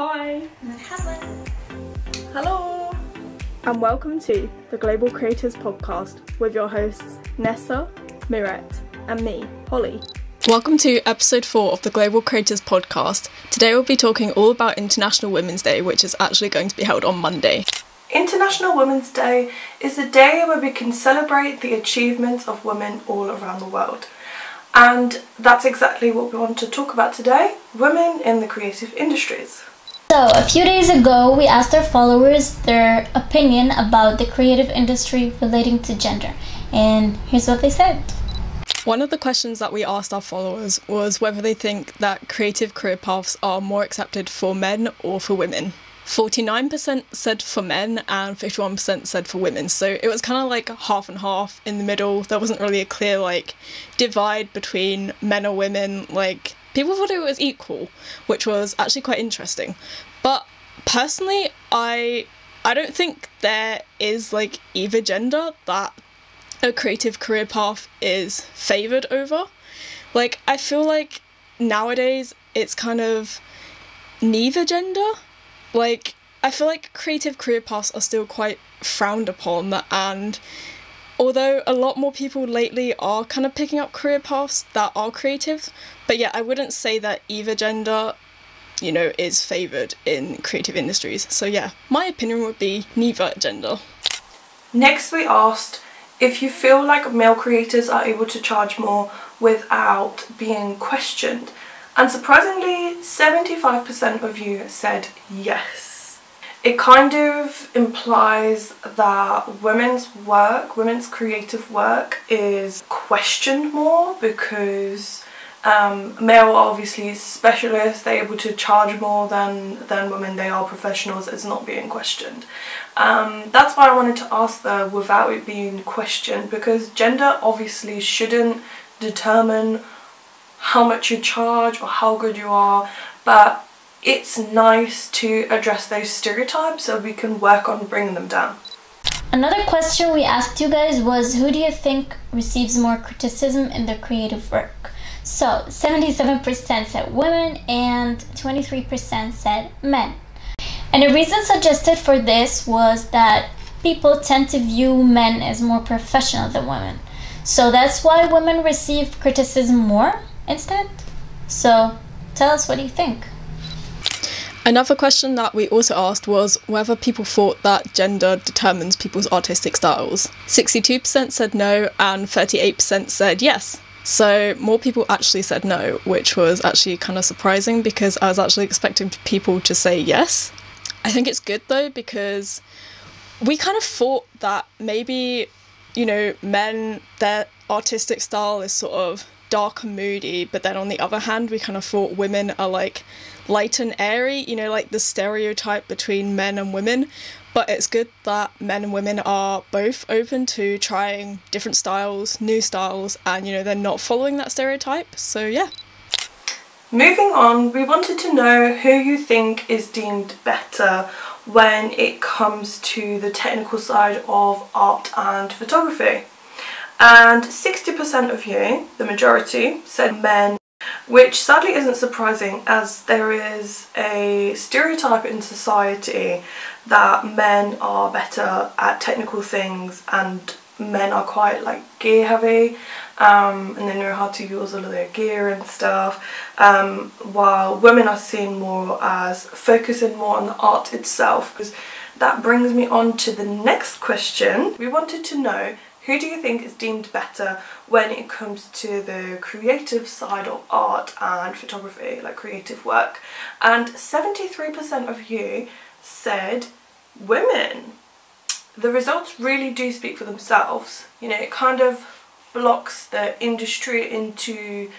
Hi. Marhaban. Hello. And welcome to the Global Creators Podcast with your hosts Nessa, Miret, and me, Holly. Welcome to episode 4 of the Global Creators Podcast. Today we'll be talking all about International Women's Day, which is actually going to be held on Monday. International Women's Day is a day where we can celebrate the achievements of women all around the world. And that's exactly what we want to talk about today women in the creative industries. So, a few days ago, we asked our followers their opinion about the creative industry relating to gender. And here's what they said. One of the questions that we asked our followers was whether they think that creative career paths are more accepted for men or for women. 49% said for men and 51% said for women. So it was kind of like half and half in the middle. There wasn't really a clear like divide between men or women. Like people thought it was equal, which was actually quite interesting. But personally, I I don't think there is like either gender that a creative career path is favored over. Like I feel like nowadays it's kind of neither gender like I feel like creative career paths are still quite frowned upon and although a lot more people lately are kind of picking up career paths that are creative but yeah I wouldn't say that either gender you know is favored in creative industries. So yeah my opinion would be neither gender. Next we asked if you feel like male creators are able to charge more without being questioned. And surprisingly, 75% of you said yes. It kind of implies that women's work, women's creative work is questioned more because um, male are obviously specialists, they're able to charge more than, than women, they are professionals, it's not being questioned. Um, that's why I wanted to ask the without it being questioned because gender obviously shouldn't determine how much you charge or how good you are but it's nice to address those stereotypes so we can work on bringing them down. Another question we asked you guys was who do you think receives more criticism in their creative work? So 77% said women and 23% said men. And the reason suggested for this was that people tend to view men as more professional than women. So that's why women receive criticism more instead. So tell us what you think. Another question that we also asked was whether people thought that gender determines people's artistic styles. 62% said no and 38% said yes. So more people actually said no, which was actually kind of surprising because I was actually expecting people to say yes. I think it's good though because we kind of thought that maybe, you know, men, their artistic style is sort of dark and moody, but then on the other hand, we kind of thought women are like light and airy, you know, like the stereotype between men and women. But it's good that men and women are both open to trying different styles, new styles, and you know, they're not following that stereotype. So, yeah. Moving on, we wanted to know who you think is deemed better when it comes to the technical side of art and photography and 60% of you, the majority, said men which sadly isn't surprising as there is a stereotype in society that men are better at technical things and men are quite like gear heavy um, and they know how to use all of their gear and stuff um, while women are seen more as focusing more on the art itself. Because that brings me on to the next question. We wanted to know who do you think is deemed better when it comes to the creative side of art and photography, like creative work? And 73% of you said women. The results really do speak for themselves. You know, it kind of blocks the industry into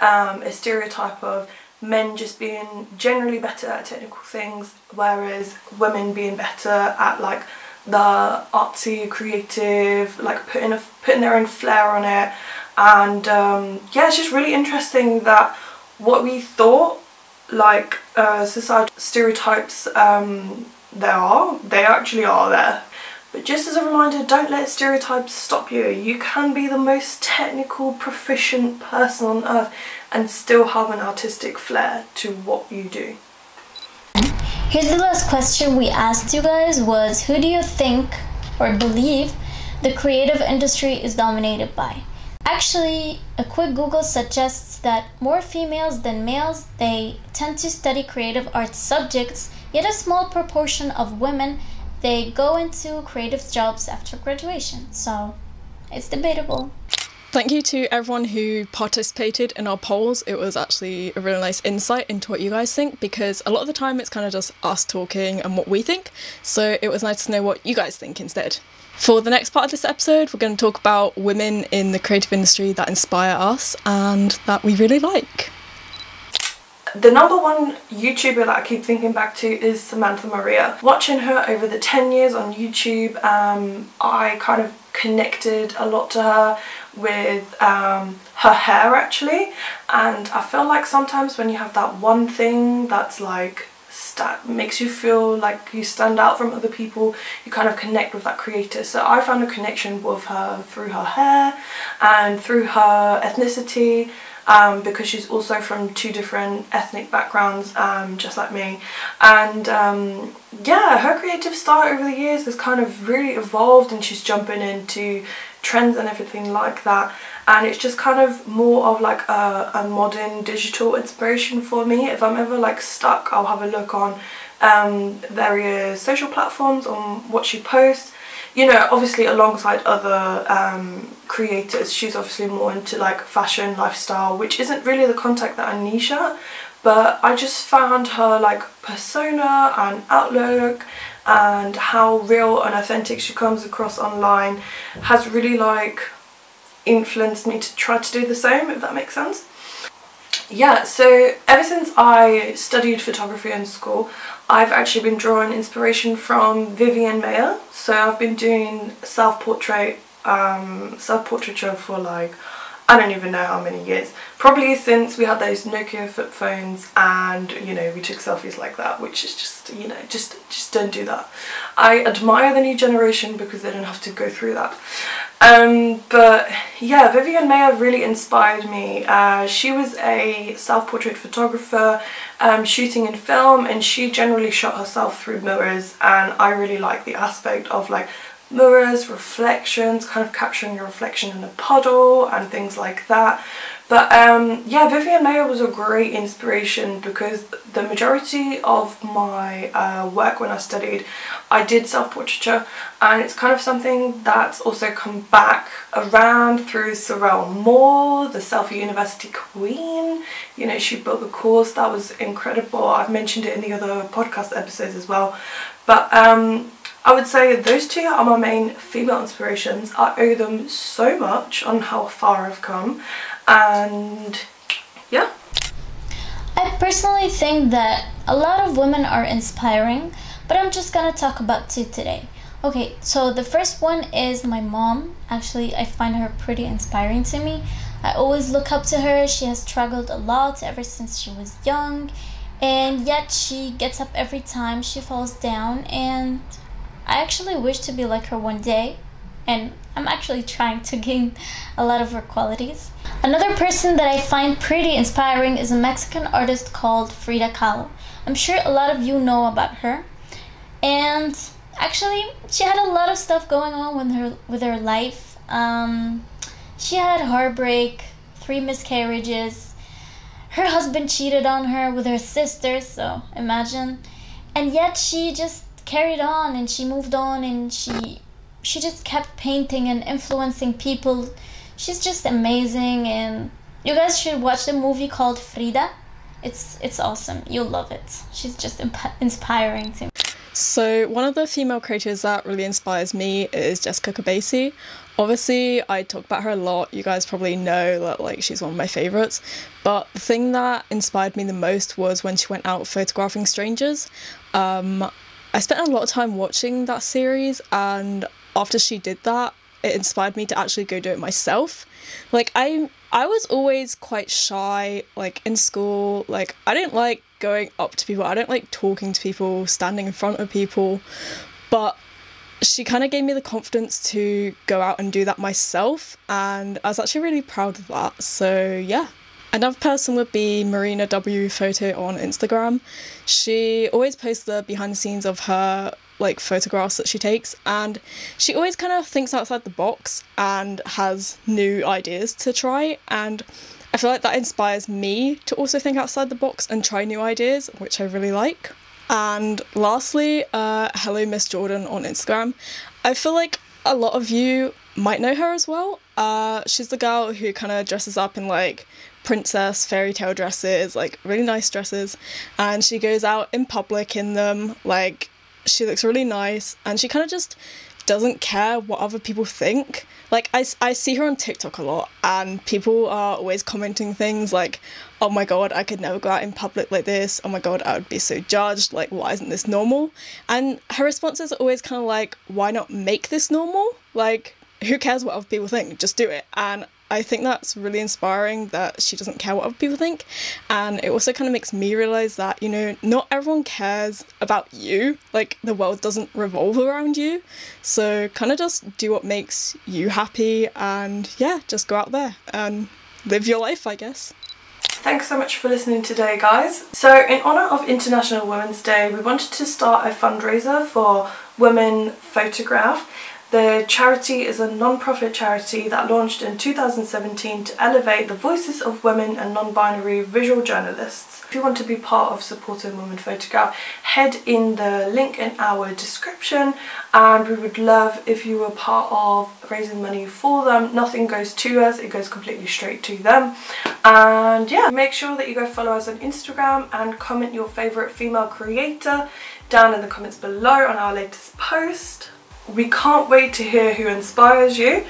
um, a stereotype of men just being generally better at technical things, whereas women being better at like the artsy, creative, like putting a, putting their own flair on it. And um, yeah, it's just really interesting that what we thought like uh, society stereotypes um, there are, they actually are there. But just as a reminder, don't let stereotypes stop you. You can be the most technical, proficient person on earth and still have an artistic flair to what you do. Here's the last question we asked you guys was who do you think or believe the creative industry is dominated by? Actually, a quick Google suggests that more females than males, they tend to study creative arts subjects, yet a small proportion of women, they go into creative jobs after graduation. So, it's debatable. Thank you to everyone who participated in our polls. It was actually a really nice insight into what you guys think because a lot of the time it's kind of just us talking and what we think. So it was nice to know what you guys think instead. For the next part of this episode, we're going to talk about women in the creative industry that inspire us and that we really like. The number one YouTuber that I keep thinking back to is Samantha Maria. Watching her over the 10 years on YouTube, um, I kind of connected a lot to her with um, her hair actually. And I feel like sometimes when you have that one thing that's like makes you feel like you stand out from other people you kind of connect with that creator. So I found a connection with her through her hair and through her ethnicity um, because she's also from two different ethnic backgrounds um, just like me. And um, yeah her creative style over the years has kind of really evolved and she's jumping into trends and everything like that. And it's just kind of more of like a, a modern digital inspiration for me. If I'm ever like stuck I'll have a look on um, various social platforms on what she posts you know obviously alongside other um, creators she's obviously more into like fashion lifestyle which isn't really the contact that I niche at but I just found her like persona and outlook and how real and authentic she comes across online has really like influenced me to try to do the same if that makes sense. Yeah, so ever since I studied photography in school I've actually been drawing inspiration from Vivian Maier so I've been doing self-portrait um, self-portraiture for like I don't even know how many years. Probably since we had those Nokia flip phones and you know we took selfies like that which is just you know just just don't do that. I admire the new generation because they don't have to go through that. Um, but yeah Vivian Maier really inspired me. Uh, she was a self-portrait photographer um, shooting in film and she generally shot herself through mirrors and I really like the aspect of like mirrors, reflections, kind of capturing your reflection in a puddle and things like that. But um, yeah, Vivian Maier was a great inspiration because the majority of my uh, work when I studied, I did self-portraiture and it's kind of something that's also come back around through Sorelle Amore, the Selfie University Queen. You know, she built the course, that was incredible. I've mentioned it in the other podcast episodes as well. But um, I would say those two are my main female inspirations. I owe them so much on how far I've come and yeah. I personally think that a lot of women are inspiring but I'm just gonna talk about two today. Okay, so the first one is my mom. Actually, I find her pretty inspiring to me. I always look up to her. She has struggled a lot ever since she was young, and yet she gets up every time she falls down and I actually wish to be like her one day, and I'm actually trying to gain a lot of her qualities. Another person that I find pretty inspiring is a Mexican artist called Frida Kahlo. I'm sure a lot of you know about her. And actually, she had a lot of stuff going on with her with her life. Um, she had heartbreak, three miscarriages. Her husband cheated on her with her sister, so imagine. And yet she just carried on and she moved on and she she just kept painting and influencing people. She's just amazing and you guys should watch the movie called Frida. It's it's awesome. You'll love it. She's just imp- inspiring to me. So one of the female creators that really inspires me is Jessica Kobeissi. Obviously, I talk about her a lot. You guys probably know that like she's one of my favorites. But the thing that inspired me the most was when she went out photographing strangers. Um, I spent a lot of time watching that series, and after she did that, it inspired me to actually go do it myself. Like I I was always quite shy like in school. Like I didn't like going up to people. I don't like talking to people, standing in front of people. But she kind of gave me the confidence to go out and do that myself and I was actually really proud of that. So yeah. Another person would be Marina W Photo on Instagram. She always posts the behind the scenes of her like photographs that she takes and she always kind of thinks outside the box and has new ideas to try and I feel like that inspires me to also think outside the box and try new ideas, which I really like. And lastly, uh, hello Miss Jordan on Instagram. I feel like a lot of you might know her as well. Uh, she's the girl who kind of dresses up in like princess fairy tale dresses, like really nice dresses, and she goes out in public in them. Like she looks really nice, and she kind of just doesn't care what other people think. Like, I, I see her on TikTok a lot, and people are always commenting things like, oh my god, I could never go out in public like this. Oh my god, I would be so judged. Like, why isn't this normal? And her responses are always kind of like, why not make this normal? Like, who cares what other people think? Just do it. And I think that's really inspiring that she doesn't care what other people think. And it also kind of makes me realize that, you know, not everyone cares about you. Like, the world doesn't revolve around you. So, kind of just do what makes you happy and, yeah, just go out there and live your life, I guess. Thanks so much for listening today guys. So in honour of International Women's Day we wanted to start a fundraiser for Women Photograph the charity is a non-profit charity that launched in 2017 to elevate the voices of women and non-binary visual journalists. If you want to be part of supporting Women Photograph, head in the link in our description and we would love if you were part of raising money for them. Nothing goes to us, it goes completely straight to them. And yeah, make sure that you go follow us on Instagram and comment your favourite female creator down in the comments below on our latest post. We can't wait to hear who inspires you.